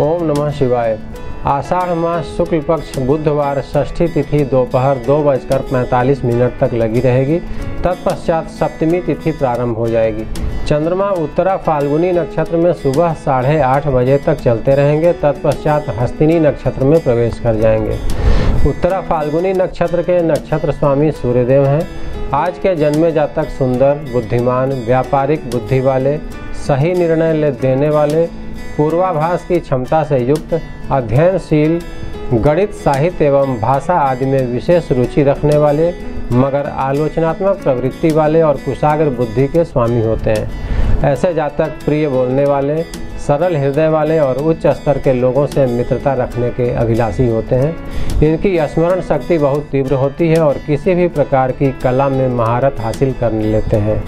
ओम नमः शिवाय। आषाढ़ मास शुक्ल पक्ष बुधवार षष्ठी तिथि दोपहर दो बजकर पैंतालीस मिनट तक लगी रहेगी। तत्पश्चात सप्तमी तिथि प्रारंभ हो जाएगी। चंद्रमा उत्तरा फाल्गुनी नक्षत्र में सुबह साढ़े आठ बजे तक चलते रहेंगे। तत्पश्चात हस्तिनी नक्षत्र में प्रवेश कर जाएँगे। उत्तरा फाल्गुनी नक्षत्र के नक्षत्र स्वामी सूर्यदेव हैं। आज के जन्मे जातक सुंदर, बुद्धिमान, व्यापारिक, बुद्धि वाले, सही निर्णय ले देने वाले पूर्वाभास की क्षमता से युक्त अध्ययनशील, गणित, साहित्य एवं भाषा आदि में विशेष रुचि रखने वाले, मगर आलोचनात्मक प्रवृत्ति वाले और कुशाग्र बुद्धि के स्वामी होते हैं। ऐसे जातक, प्रिय बोलने वाले, सरल हृदय वाले और उच्च स्तर के लोगों से मित्रता रखने के अभिलाषी होते हैं। इनकी स्मरण शक्ति बहुत तीव्र होती है और किसी भी प्रकार की कला में महारत हासिल कर लेते हैं।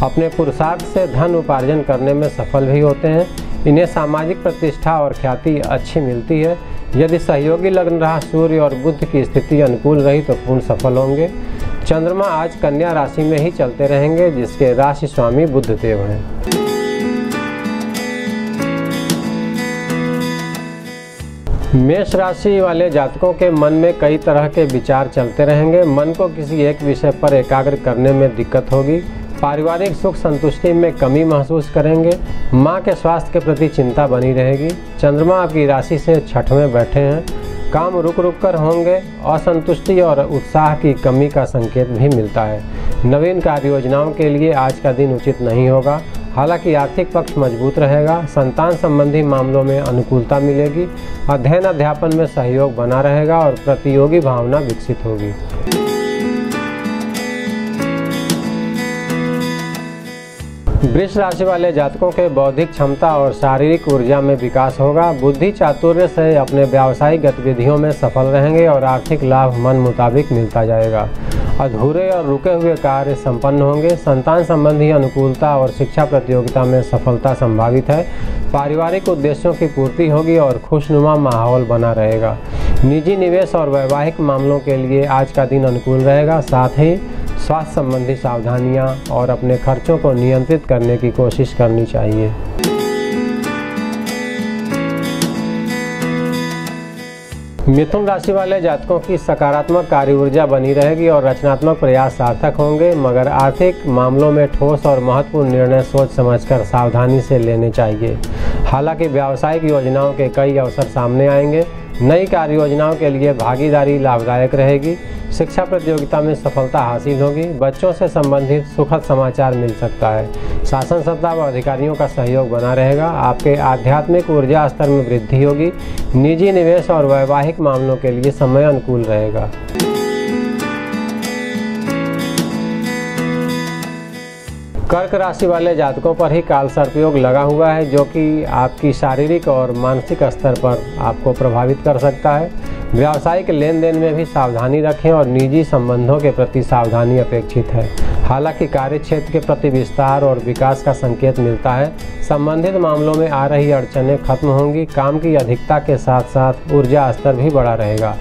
अपने पुरुषार्थ से धन उपार्जन करने में सफल भी होते हैं। इन्हें सामाजिक प्रतिष्ठा और ख्याति अच्छी मिलती है। यदि सहयोगी लग्न रहा, सूर्य और बुद्ध की स्थिति अनुकूल रही तो पूर्ण सफल होंगे। चंद्रमा आज कन्या राशि में ही चलते रहेंगे, जिसके राशि स्वामी बुद्ध देव हैं। मेष राशि वाले जातकों के मन में कई तरह के विचार चलते रहेंगे। मन को किसी एक विषय पर एकाग्र करने में दिक्कत होगी। पारिवारिक सुख संतुष्टि में कमी महसूस करेंगे, माँ के स्वास्थ्य के प्रति चिंता बनी रहेगी, चंद्रमा आपकी राशि से छठ में बैठे हैं, काम रुक रुक कर होंगे, असंतुष्टि और उत्साह की कमी का संकेत भी मिलता है। नवीन कार्य योजनाओं के लिए आज का दिन उचित नहीं होगा, हालाँकि आर्थिक पक्ष मज़बूत रहेगा, संतान संबंधी मामलों में अनुकूलता मिलेगी, अध्ययन अध्यापन में सहयोग बना रहेगा और प्रतियोगी भावना विकसित होगी। वृक्ष राशि वाले जातकों के बौद्धिक क्षमता और शारीरिक ऊर्जा में विकास होगा। बुद्धि चातुर्य से अपने व्यावसायिक गतिविधियों में सफल रहेंगे और आर्थिक लाभ मन मुताबिक मिलता जाएगा। अधूरे और रुके हुए कार्य संपन्न होंगे। संतान संबंधी अनुकूलता और शिक्षा प्रतियोगिता में सफलता संभावित है। पारिवारिक उद्देश्यों की पूर्ति होगी और खुशनुमा माहौल बना रहेगा। निजी निवेश और वैवाहिक मामलों के लिए आज का दिन अनुकूल रहेगा। साथ ही स्वास्थ्य संबंधी सावधानियाँ और अपने खर्चों को नियंत्रित करने की कोशिश करनी चाहिए। मिथुन राशि वाले जातकों की सकारात्मक कार्य ऊर्जा बनी रहेगी और रचनात्मक प्रयास सार्थक होंगे, मगर आर्थिक मामलों में ठोस और महत्वपूर्ण निर्णय सोच समझकर सावधानी से लेने चाहिए। हालाँकि व्यावसायिक योजनाओं के कई अवसर सामने आएँगे। नई कार्य योजनाओं के लिए भागीदारी लाभदायक रहेगी। शिक्षा प्रतियोगिता में सफलता हासिल होगी, बच्चों से संबंधित सुखद समाचार मिल सकता है। शासन सत्ता व अधिकारियों का सहयोग बना रहेगा। आपके आध्यात्मिक ऊर्जा स्तर में वृद्धि होगी। निजी निवेश और वैवाहिक मामलों के लिए समय अनुकूल रहेगा। कर्क राशि वाले जातकों पर ही काल सर्पयोग लगा हुआ है, जो कि आपकी शारीरिक और मानसिक स्तर पर आपको प्रभावित कर सकता है। व्यावसायिक लेन देन में भी सावधानी रखें और निजी संबंधों के प्रति सावधानी अपेक्षित है। हालाँकि कार्य क्षेत्र के प्रति विस्तार और विकास का संकेत मिलता है। संबंधित मामलों में आ रही अड़चने खत्म होंगी। काम की अधिकता के साथ साथ ऊर्जा स्तर भी बढ़ा रहेगा।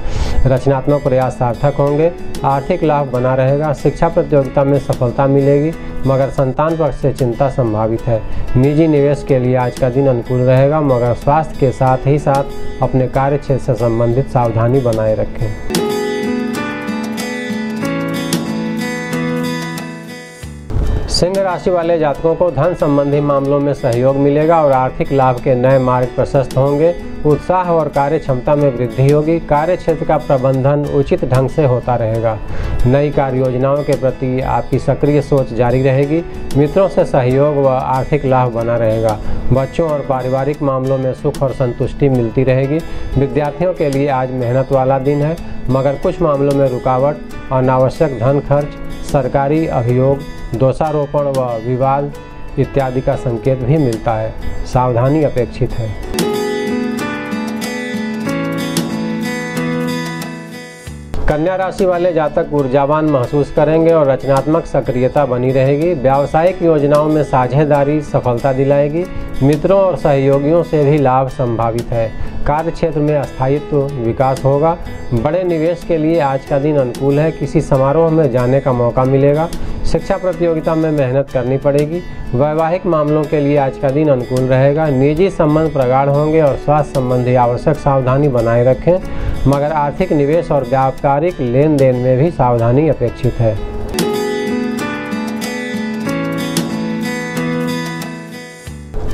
रचनात्मक प्रयास सार्थक होंगे। आर्थिक लाभ बना रहेगा, शिक्षा प्रतियोगिता में सफलता मिलेगी, मगर संतान पक्ष से चिंता संभावित है। निजी निवेश के लिए आज का दिन अनुकूल रहेगा, मगर स्वास्थ्य के साथ ही साथ अपने कार्य क्षेत्र से संबंधित सावधानी बनाए रखें। सिंह राशि वाले जातकों को धन संबंधी मामलों में सहयोग मिलेगा और आर्थिक लाभ के नए मार्ग प्रशस्त होंगे। उत्साह और कार्य क्षमता में वृद्धि होगी। कार्य क्षेत्र का प्रबंधन उचित ढंग से होता रहेगा। नई कार्य योजनाओं के प्रति आपकी सक्रिय सोच जारी रहेगी। मित्रों से सहयोग व आर्थिक लाभ बना रहेगा। बच्चों और पारिवारिक मामलों में सुख और संतुष्टि मिलती रहेगी। विद्यार्थियों के लिए आज मेहनत वाला दिन है, मगर कुछ मामलों में रुकावट, अनावश्यक धन खर्च, सरकारी अभियोग दोषारोपण व विवाद इत्यादि का संकेत भी मिलता है। सावधानी अपेक्षित है। कन्या राशि वाले जातक ऊर्जावान महसूस करेंगे और रचनात्मक सक्रियता बनी रहेगी। व्यावसायिक योजनाओं में साझेदारी सफलता दिलाएगी। मित्रों और सहयोगियों से भी लाभ संभावित है। कार्य क्षेत्र में स्थायित्व, विकास होगा। बड़े निवेश के लिए आज का दिन अनुकूल है। किसी समारोह में जाने का मौका मिलेगा। शिक्षा प्रतियोगिता में मेहनत करनी पड़ेगी। वैवाहिक मामलों के लिए आज का दिन अनुकूल रहेगा। निजी संबंध प्रगाढ़ होंगे और स्वास्थ्य संबंधी आवश्यक सावधानी बनाए रखें, मगर आर्थिक निवेश और व्यापारिक लेन देन में भी सावधानी अपेक्षित है।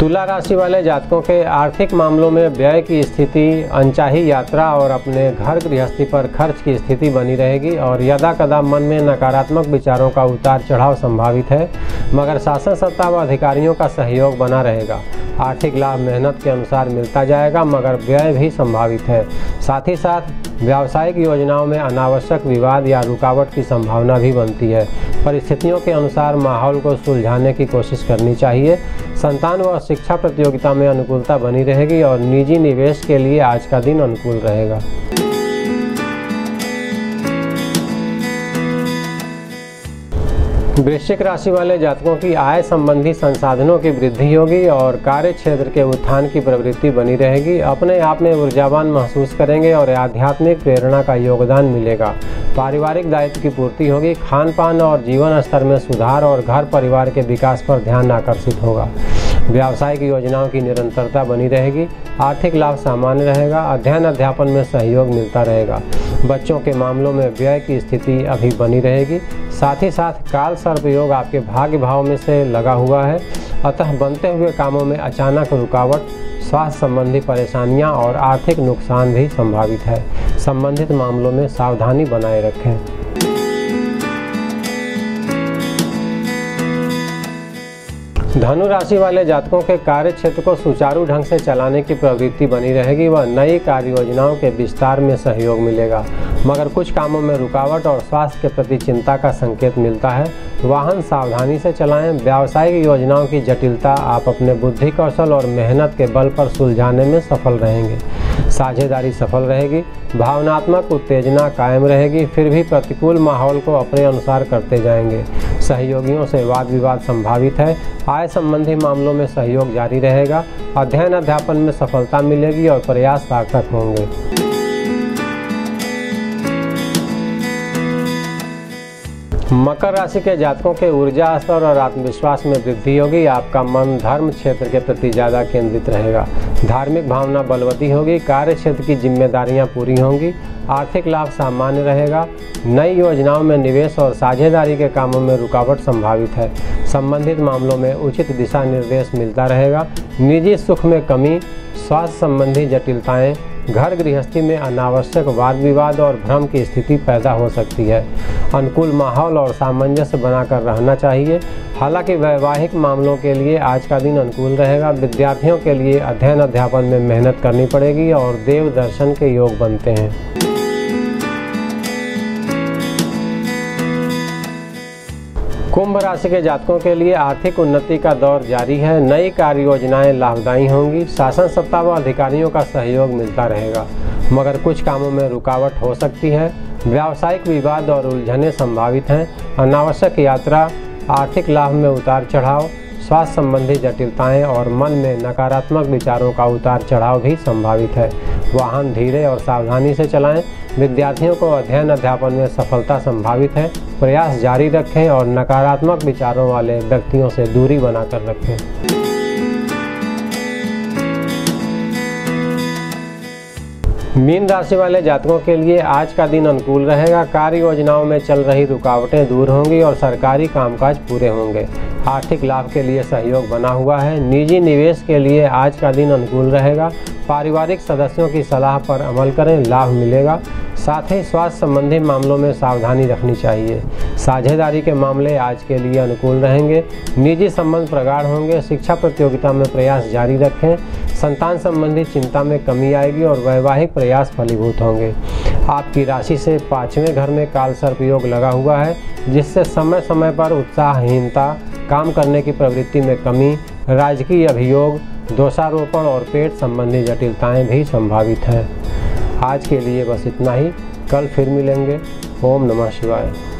तुला राशि वाले जातकों के आर्थिक मामलों में व्यय की स्थिति, अनचाही यात्रा और अपने घर गृहस्थी पर खर्च की स्थिति बनी रहेगी और यदा कदा मन में नकारात्मक विचारों का उतार चढ़ाव संभावित है, मगर शासन सत्ता व अधिकारियों का सहयोग बना रहेगा। आर्थिक लाभ मेहनत के अनुसार मिलता जाएगा, मगर व्यय भी संभावित है। साथ ही साथ, व्यावसायिक योजनाओं में अनावश्यक विवाद या रुकावट की संभावना भी बनती है। परिस्थितियों के अनुसार माहौल को सुलझाने की कोशिश करनी चाहिए। संतान व शिक्षा प्रतियोगिता में अनुकूलता बनी रहेगी और निजी निवेश के लिए आज का दिन अनुकूल रहेगा। वृश्चिक राशि वाले जातकों की आय संबंधी संसाधनों की वृद्धि होगी और कार्य क्षेत्र के उत्थान की प्रवृत्ति बनी रहेगी। अपने आप में ऊर्जावान महसूस करेंगे और आध्यात्मिक प्रेरणा का योगदान मिलेगा। पारिवारिक दायित्व की पूर्ति होगी। खान पान और जीवन स्तर में सुधार और घर परिवार के विकास पर ध्यान आकर्षित होगा। व्यावसायिक योजनाओं की निरंतरता बनी रहेगी, आर्थिक लाभ सामान्य रहेगा, अध्ययन अध्यापन में सहयोग मिलता रहेगा। बच्चों के मामलों में व्यय की स्थिति अभी बनी रहेगी। साथ ही साथ काल सर्पयोग आपके भाग्य भाव में से लगा हुआ है। अतः बनते हुए कामों में अचानक रुकावट, स्वास्थ्य संबंधी परेशानियाँ और आर्थिक नुकसान भी संभावित है। संबंधित मामलों में सावधानी बनाए रखें। धनु राशि वाले जातकों के कार्य क्षेत्र को सुचारू ढंग से चलाने की प्रवृत्ति बनी रहेगी व नई कार्य योजनाओं के विस्तार में सहयोग मिलेगा। मगर कुछ कामों में रुकावट और स्वास्थ्य के प्रति चिंता का संकेत मिलता है। वाहन सावधानी से चलाएँ। व्यावसायिक योजनाओं की जटिलता आप अपने बुद्धि कौशल और मेहनत के बल पर सुलझाने में सफल रहेंगे। साझेदारी सफल रहेगी, भावनात्मक उत्तेजना कायम रहेगी, फिर भी प्रतिकूल माहौल को अपने अनुसार करते जाएँगे। सहयोगियों से वाद विवाद संभावित है। आय संबंधी मामलों में सहयोग जारी रहेगा। अध्ययन अध्यापन में सफलता मिलेगी और प्रयास सार्थक होंगे। मकर राशि के जातकों के ऊर्जा स्तर और आत्मविश्वास में वृद्धि होगी। आपका मन धर्म क्षेत्र के प्रति ज़्यादा केंद्रित रहेगा। धार्मिक भावना बलवती होगी, कार्य क्षेत्र की जिम्मेदारियाँ पूरी होंगी, आर्थिक लाभ सामान्य रहेगा, नई योजनाओं में निवेश और साझेदारी के कामों में रुकावट संभावित है। संबंधित मामलों में उचित दिशा निर्देश मिलता रहेगा। निजी सुख में कमी, स्वास्थ्य संबंधी जटिलताएँ घर गृहस्थी में अनावश्यक वाद विवाद और भ्रम की स्थिति पैदा हो सकती है। अनुकूल माहौल और सामंजस्य बनाकर रहना चाहिए। हालाँकि वैवाहिक मामलों के लिए आज का दिन अनुकूल रहेगा। विद्यार्थियों के लिए अध्ययन अध्यापन में मेहनत करनी पड़ेगी और देव दर्शन के योग बनते हैं। कुंभ राशि के जातकों के लिए आर्थिक उन्नति का दौर जारी है। नई कार्य योजनाएँ लाभदायी होंगी। शासन सत्ता व अधिकारियों का सहयोग मिलता रहेगा। मगर कुछ कामों में रुकावट हो सकती है। व्यावसायिक विवाद और उलझने संभावित हैं। अनावश्यक यात्रा, आर्थिक लाभ में उतार चढ़ाव, स्वास्थ्य संबंधी जटिलताएँ और मन में नकारात्मक विचारों का उतार चढ़ाव भी संभावित है। वाहन धीरे और सावधानी से चलाएँ। विद्यार्थियों को अध्ययन अध्यापन में सफलता संभावित है। प्रयास जारी रखें और नकारात्मक विचारों वाले व्यक्तियों से दूरी बनाकर रखें। मीन राशि वाले जातकों के लिए आज का दिन अनुकूल रहेगा। कार्य योजनाओं में चल रही रुकावटें दूर होंगी और सरकारी कामकाज पूरे होंगे। आर्थिक लाभ के लिए सहयोग बना हुआ है। निजी निवेश के लिए आज का दिन अनुकूल रहेगा। पारिवारिक सदस्यों की सलाह पर अमल करें, लाभ मिलेगा। साथ ही स्वास्थ्य संबंधी मामलों में सावधानी रखनी चाहिए। साझेदारी के मामले आज के लिए अनुकूल रहेंगे। निजी संबंध प्रगाढ़ होंगे। शिक्षा प्रतियोगिता में प्रयास जारी रखें। संतान संबंधी चिंता में कमी आएगी और वैवाहिक प्रयास फलीभूत होंगे। आपकी राशि से पाँचवें घर में काल सर्पयोग लगा हुआ है, जिससे समय समय पर उत्साहहीनता, काम करने की प्रवृत्ति में कमी, राजकीय अभियोग, दोषारोपण और पेट संबंधी जटिलताएँ भी संभावित हैं। आज के लिए बस इतना ही। कल फिर मिलेंगे। ओम नमः शिवाय।